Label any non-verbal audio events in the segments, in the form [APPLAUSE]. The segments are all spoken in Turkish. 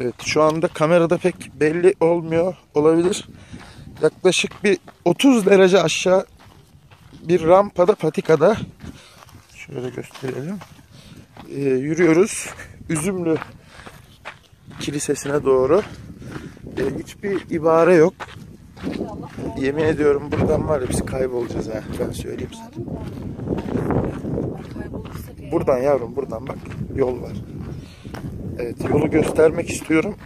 Evet şu anda kamerada pek belli olmuyor olabilir. Yaklaşık bir 30 derece aşağı bir rampada patikada şöyle gösterelim. Ee, yürüyoruz. Üzümlü kilisesine doğru. Ee, hiçbir ibare yok. Yemin ediyorum buradan var ya biz kaybolacağız ha. Ben söyleyeyim sana. Buradan yavrum buradan bak yol var. Evet yolu göstermek istiyorum.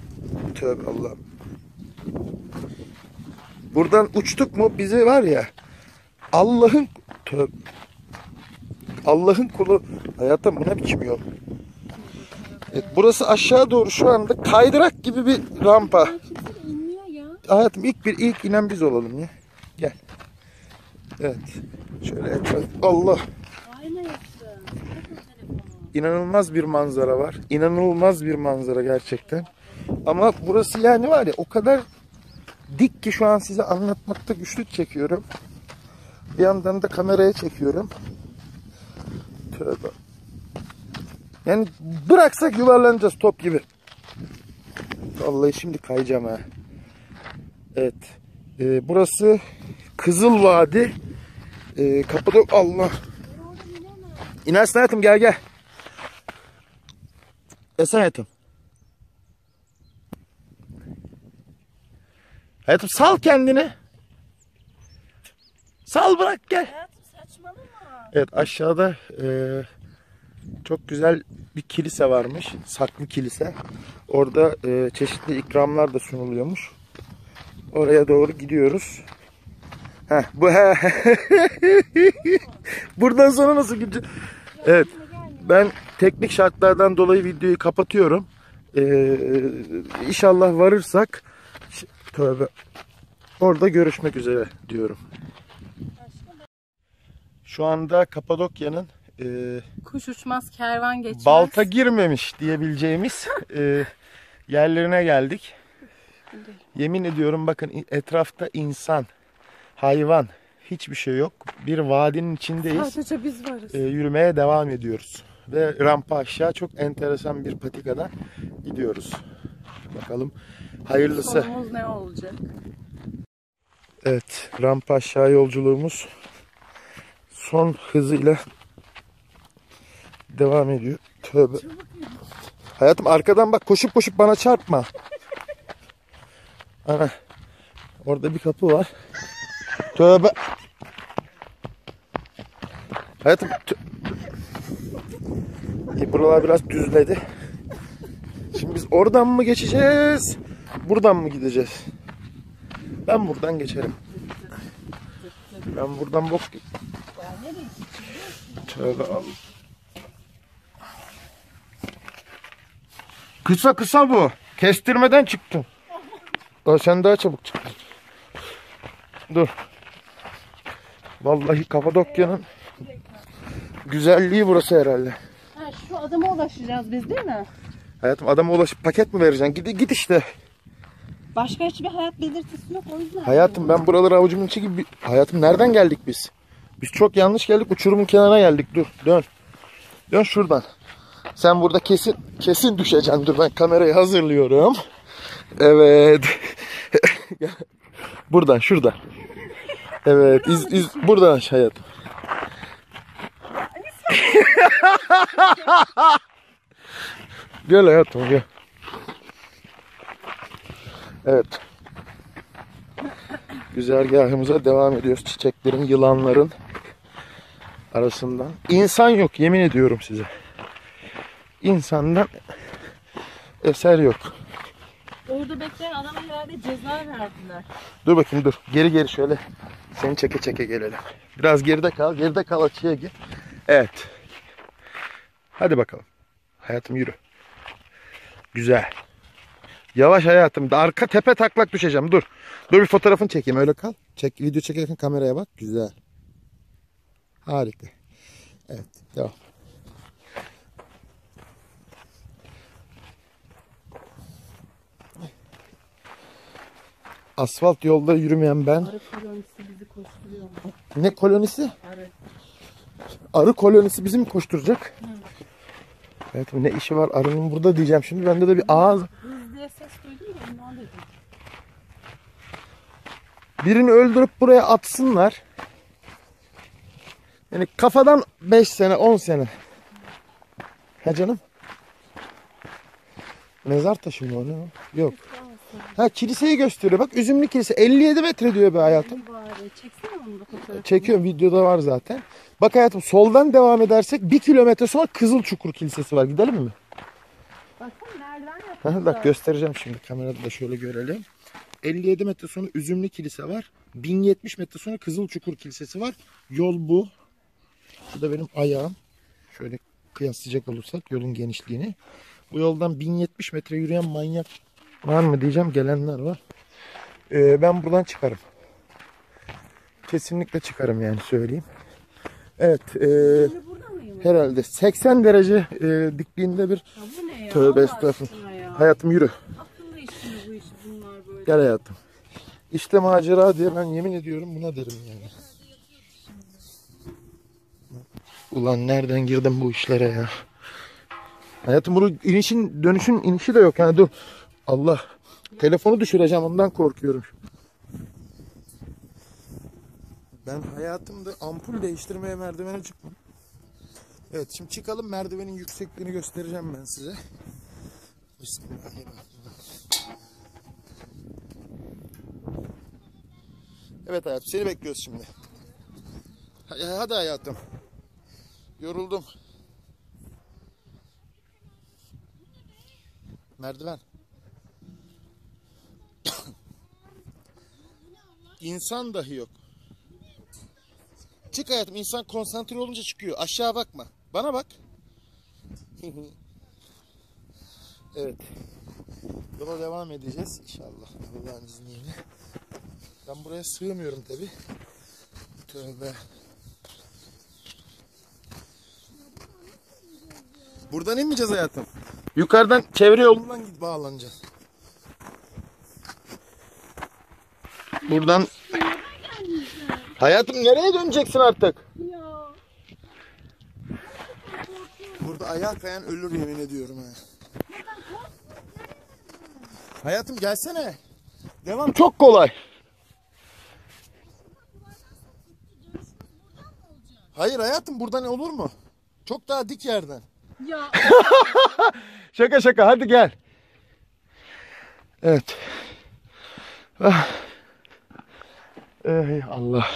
Tövbe Allah'ım. Buradan uçtuk mu bizi var ya Allah'ın tövbe Allah'ın kulu hayatım bu ne biçim yol? Evet, burası aşağı doğru şu anda kaydırak gibi bir rampa. Hayatım ilk bir ilk inen biz olalım ya. Gel. Evet. Şöyle Allah. Ayna yaptı. Bakın telefonu. İnanılmaz bir manzara var. İnanılmaz bir manzara gerçekten. Ama burası yani var ya o kadar dik ki şu an size anlatmakta güçlük çekiyorum. Bir yandan da kameraya çekiyorum. Tövbe. Yani bıraksak yuvarlanacağız top gibi. Vallahi şimdi kayacağım ha. Evet. Ee, burası Kızıl Vadi. Ee, kapıda Allah. İnersin hayatım gel gel. Esen hayatım. Hayatım sal kendini. Sal bırak gel. Hayatım saçmalama. Evet aşağıda e, çok güzel bir kilise varmış. Saklı kilise. Orada e, çeşitli ikramlar da sunuluyormuş. Oraya doğru gidiyoruz. Heh, bu he. Buradan sonra nasıl gideceğiz? Evet. Ben teknik şartlardan dolayı videoyu kapatıyorum. Ee, inşallah varırsak tövbe orada görüşmek üzere diyorum. Şu anda Kapadokya'nın e, Kuş uçmaz kervan geçmez. balta girmemiş diyebileceğimiz e, yerlerine geldik. Yemin ediyorum bakın etrafta insan, hayvan hiçbir şey yok. Bir vadinin içindeyiz. Sadece biz varız. E, yürümeye devam ediyoruz. Ve rampa aşağı çok enteresan bir patikada gidiyoruz. Bakalım hayırlısı. Sonumuz ne olacak? Evet, rampa aşağı yolculuğumuz son hızıyla devam ediyor. Tövbe. Hayatım arkadan bak koşup koşup bana çarpma. Ana. Orada bir kapı var. Tövbe. Hayatım. tö- E, buralar biraz düzledi. Şimdi biz oradan mı geçeceğiz? Buradan mı gideceğiz? Ben buradan geçerim. Ben buradan bok... Tövbe Allah. Kısa kısa bu. Kestirmeden çıktım. Aa, sen daha çabuk çıktın. Dur. Vallahi Kapadokya'nın güzelliği burası herhalde. Adama ulaşacağız biz değil mi? Hayatım adama ulaşıp paket mi vereceksin? Git, git işte. Başka hiçbir hayat belirtisi yok o yüzden. Hayatım ben buraları avucumun içi gibi... Hayatım nereden geldik biz? Biz çok yanlış geldik. Uçurumun kenarına geldik. Dur dön. Dön şuradan. Sen burada kesin kesin düşeceksin. Dur ben kamerayı hazırlıyorum. Evet. [LAUGHS] buradan şuradan. Evet iz, iz, buradan hayatım. [LAUGHS] gel hayatım gel. Evet. Güzergahımıza devam ediyoruz. Çiçeklerin, yılanların arasından. İnsan yok yemin ediyorum size. İnsandan eser yok. Orada bekleyen adama herhalde ceza verdiler. Dur bakayım dur. Geri geri şöyle. Seni çeke çeke gelelim. Biraz geride kal. Geride kal açıya gir. Evet. Hadi bakalım. Hayatım yürü. Güzel. Yavaş hayatım. Arka tepe taklak düşeceğim. Dur. Dur bir fotoğrafını çekeyim. Öyle kal. Çek, video çekerken kameraya bak. Güzel. Harika. Evet. Devam. Asfalt yolda yürümeyen ben. Arı kolonisi bizi koşturuyor. Ne kolonisi? Arı. Arı kolonisi bizim koşturacak. Evet ne işi var arının burada diyeceğim şimdi. Bende de bir ağız. Biz de diye ses duydum ya ondan dedim. Birini öldürüp buraya atsınlar. Yani kafadan 5 sene 10 sene. Ha canım? Mezar taşı mı o ne o? Yok. Ha kiliseyi gösteriyor. Bak Üzümlü Kilise 57 metre diyor be hayatım. Çeksene onu da fotoğrafını. Çekiyorum videoda var zaten. Bak hayatım soldan devam edersek bir kilometre sonra Kızılçukur Kilisesi var. Gidelim mi? Baksana Ha, yapmışlar. bak göstereceğim şimdi kamerada da şöyle görelim. 57 metre sonra Üzümlü Kilise var. 1070 metre sonra Kızılçukur Kilisesi var. Yol bu. Bu da benim ayağım. Şöyle kıyaslayacak olursak yolun genişliğini. Bu yoldan 1070 metre yürüyen manyak var mı diyeceğim. Gelenler var. Ee, ben buradan çıkarım. Kesinlikle çıkarım yani söyleyeyim. Evet. mıyım? herhalde 80 derece ee, dikliğinde bir Ya bu ne ya? Tövbe estağfurullah. hayatım yürü. Akıllı iş mi bu iş bunlar böyle? Gel hayatım. İşte macera diye ben yemin ediyorum buna derim yani. Ulan nereden girdim bu işlere ya? Hayatım bunu inişin dönüşün inişi de yok yani dur. Allah. Telefonu düşüreceğim ondan korkuyorum. Ben hayatımda ampul değiştirmeye merdivene çıkmam. Evet şimdi çıkalım merdivenin yüksekliğini göstereceğim ben size. Evet hayatım seni bekliyoruz şimdi. Ha- Hadi hayatım. Yoruldum. Merdiven. İnsan dahi yok. Çık hayatım insan konsantre olunca çıkıyor. Aşağı bakma. Bana bak. [LAUGHS] evet. Yola devam edeceğiz inşallah. Allah'ın izniyle. Ben buraya sığmıyorum tabi. Tövbe. Buradan inmeyeceğiz hayatım. Yukarıdan çevre yolundan git bağlanacağız. Buradan Hayatım nereye döneceksin artık? Ya. Burada ayağa kayan ölür yemin ediyorum ha. Hayatım gelsene. Devam çok kolay. Hayır hayatım buradan olur mu? Çok daha dik yerden. Ya. [LAUGHS] Şaka şaka hadi gel. Evet. Ah. Ey Allah.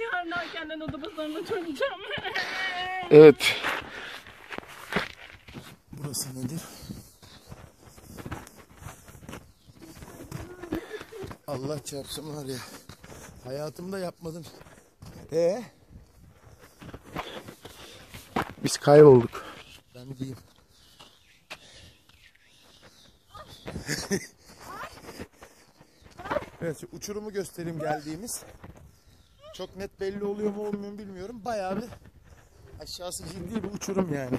Yarın erkenden oda pazarına döneceğim. [LAUGHS] Evet. Burası nedir? Allah çarpsın var ya. Hayatımda yapmadım. E Biz kaybolduk. Ben diyeyim. Evet uçurumu göstereyim geldiğimiz. Çok net belli oluyor mu olmuyor mu bilmiyorum. Bayağı bir aşağısı ciddi bir uçurum yani.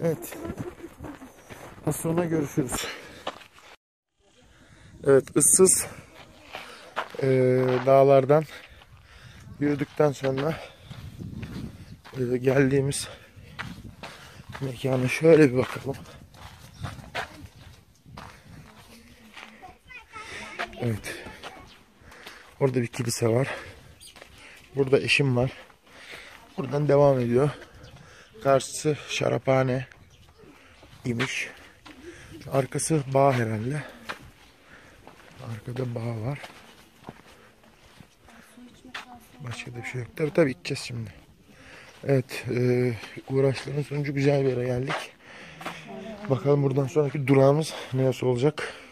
Evet. Sonra görüşürüz. Evet ıssız eee, dağlardan yürüdükten sonra eee, geldiğimiz mekana şöyle bir bakalım. Evet. Orada bir kilise var. Burada eşim var. Buradan devam ediyor. Karşısı şaraphane imiş. Arkası bağ herhalde. Arkada bağ var. Başka da bir şey yok. Tabi tabi içeceğiz şimdi. Evet. E, uğraşların sonucu güzel bir yere geldik. Bakalım buradan sonraki durağımız neresi olacak.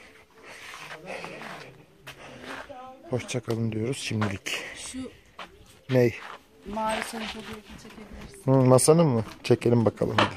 Hoşçakalın diyoruz şimdilik. Şu Ney? mavi fotoğrafını çekebilirsin. Hı, masanın mı? Çekelim bakalım hadi.